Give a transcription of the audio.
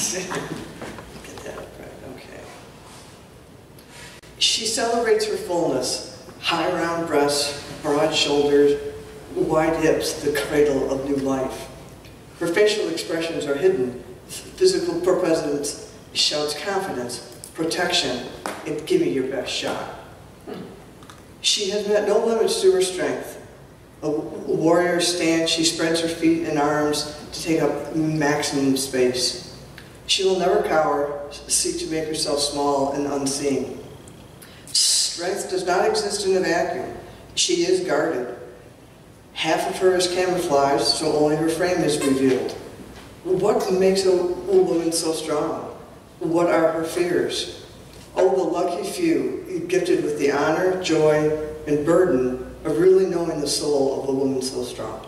Get that right, okay. She celebrates her fullness, high round breasts, broad shoulders, wide hips, the cradle of new life. Her facial expressions are hidden. Physical presence shouts confidence, protection, and give me your best shot. She has met no limits to her strength. A warrior stance, she spreads her feet and arms to take up maximum space. She will never cower, seek to make herself small and unseen. Strength does not exist in a vacuum. She is guarded. Half of her is camouflaged, so only her frame is revealed. What makes a, woman so strong? What are her fears? Oh, the lucky few, gifted with the honor, joy, and burden of really knowing the soul of a woman so strong.